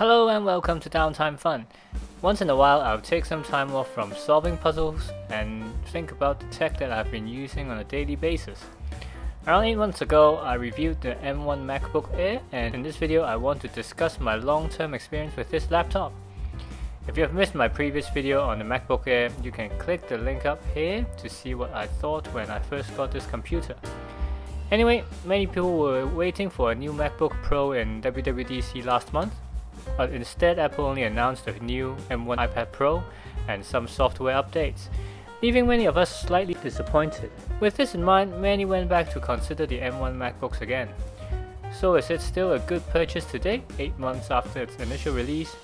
Hello and welcome to Downtime Fun. Once in a while I'll take some time off from solving puzzles and think about the tech that I've been using on a daily basis. Around 8 months ago I reviewed the M1 MacBook Air and in this video I want to discuss my long-term experience with this laptop. If you have missed my previous video on the MacBook Air, you can click the link up here to see what I thought when I first got this computer. Anyway, many people were waiting for a new MacBook Pro in WWDC last month, but instead Apple only announced a new M1 iPad Pro and some software updates, leaving many of us slightly disappointed. With this in mind, many went back to consider the M1 MacBooks again. So is it still a good purchase today, 8 months after its initial release?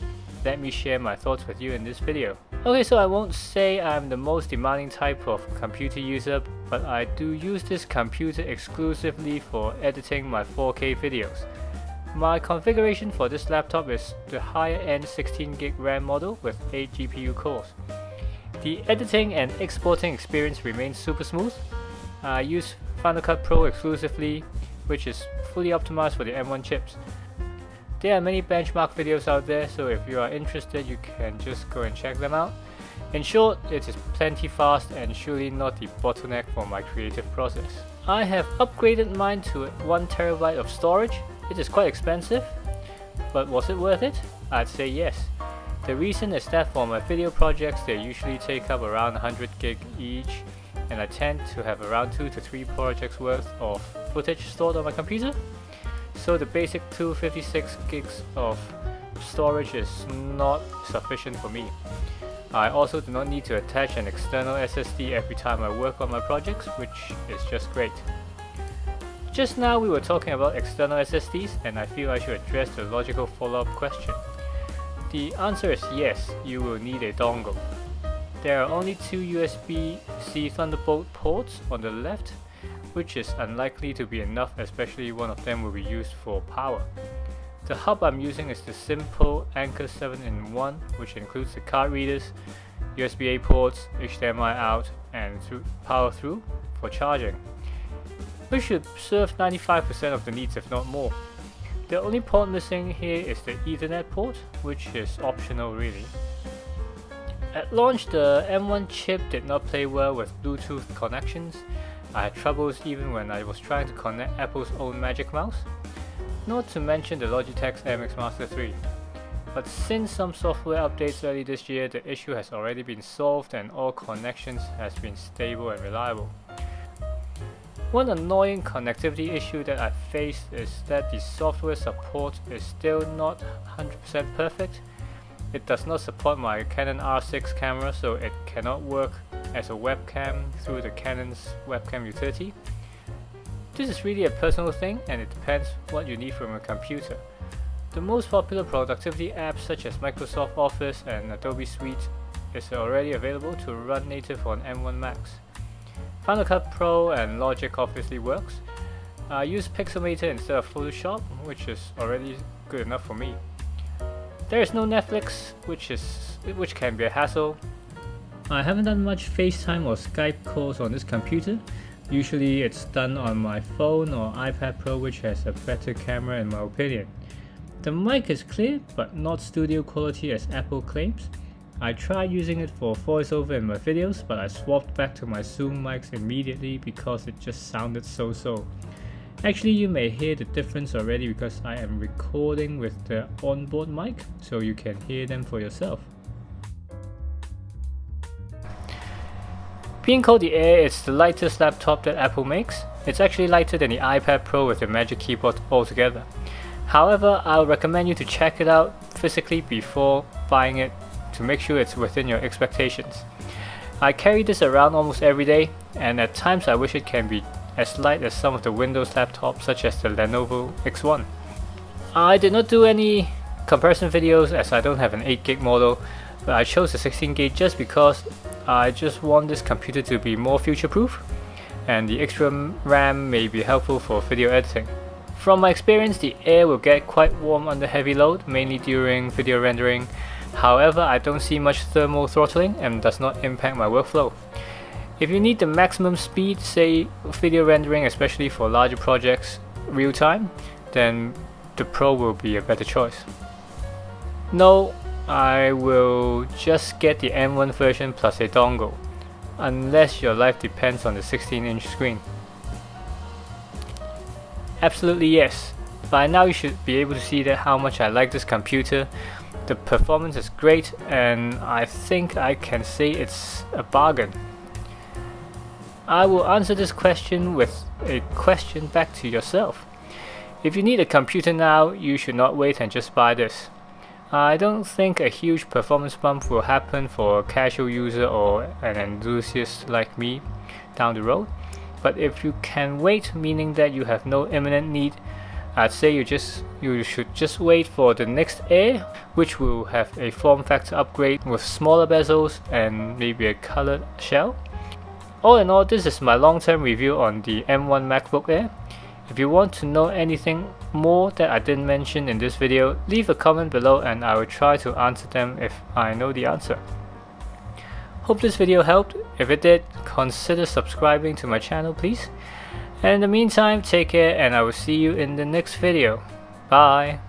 Let me share my thoughts with you in this video. Okay, so I won't say I'm the most demanding type of computer user, but I do use this computer exclusively for editing my 4K videos. My configuration for this laptop is the higher end 16GB RAM model with 8 GPU cores. The editing and exporting experience remains super smooth. I use Final Cut Pro exclusively, which is fully optimized for the M1 chips. There are many benchmark videos out there, so if you are interested, you can just go and check them out. In short, it is plenty fast and surely not the bottleneck for my creative process. I have upgraded mine to 1TB of storage it is quite expensive, but was it worth it? I'd say yes. The reason is that for my video projects they usually take up around 100 gig each and I tend to have around 2 to 3 projects worth of footage stored on my computer. So the basic 256 gigs of storage is not sufficient for me. I also do not need to attach an external SSD every time I work on my projects, which is just great. Just now we were talking about external SSDs and I feel I should address the logical follow-up question. The answer is yes, you will need a dongle. There are only two USB-C Thunderbolt ports on the left, which is unlikely to be enough especially one of them will be used for power. The hub I'm using is the simple Anker 7-in-1 which includes the card readers, USB-A ports, HDMI out and power through for charging which should serve 95% of the needs if not more. The only port missing here is the Ethernet port, which is optional really. At launch the M1 chip did not play well with Bluetooth connections. I had troubles even when I was trying to connect Apple's own Magic Mouse. Not to mention the Logitech MX Master 3. But since some software updates early this year, the issue has already been solved and all connections has been stable and reliable. One annoying connectivity issue that I faced is that the software support is still not 100% perfect. It does not support my Canon R6 camera so it cannot work as a webcam through the Canon's webcam utility. This is really a personal thing and it depends what you need from a computer. The most popular productivity apps such as Microsoft Office and Adobe Suite is already available to run native on M1 Macs. Final Cut Pro and Logic obviously works. I use Pixelmator instead of Photoshop, which is already good enough for me. There is no Netflix, which is which can be a hassle. I haven't done much FaceTime or Skype calls on this computer. Usually it's done on my phone or iPad Pro which has a better camera in my opinion. The mic is clear but not studio quality as Apple claims. I tried using it for voiceover in my videos, but I swapped back to my Zoom mics immediately because it just sounded so-so. Actually, you may hear the difference already because I am recording with the onboard mic, so you can hear them for yourself. Being called the Air, it's the lightest laptop that Apple makes. It's actually lighter than the iPad Pro with the Magic Keyboard altogether. However, I'll recommend you to check it out physically before buying it to make sure it's within your expectations. I carry this around almost every day and at times I wish it can be as light as some of the Windows laptops such as the Lenovo X1. I did not do any comparison videos as I don't have an 8GB model but I chose the 16GB just because I just want this computer to be more future proof and the extra RAM may be helpful for video editing. From my experience, the air will get quite warm under heavy load, mainly during video rendering, However, I don't see much thermal throttling and does not impact my workflow. If you need the maximum speed, say video rendering, especially for larger projects, real time, then the Pro will be a better choice. No, I will just get the M1 version plus a dongle, unless your life depends on the 16 inch screen. Absolutely yes. By now you should be able to see that how much I like this computer. The performance is great and I think I can say it's a bargain. I will answer this question with a question back to yourself. If you need a computer now, you should not wait and just buy this. I don't think a huge performance bump will happen for a casual user or an enthusiast like me down the road. But if you can wait, meaning that you have no imminent need, I'd say you just you should just wait for the next Air, which will have a form factor upgrade with smaller bezels and maybe a colored shell. All in all, this is my long-term review on the M1 MacBook Air. If you want to know anything more that I didn't mention in this video, leave a comment below and I will try to answer them if I know the answer. Hope this video helped. If it did, consider subscribing to my channel please. And in the meantime, take care and I will see you in the next video. Bye.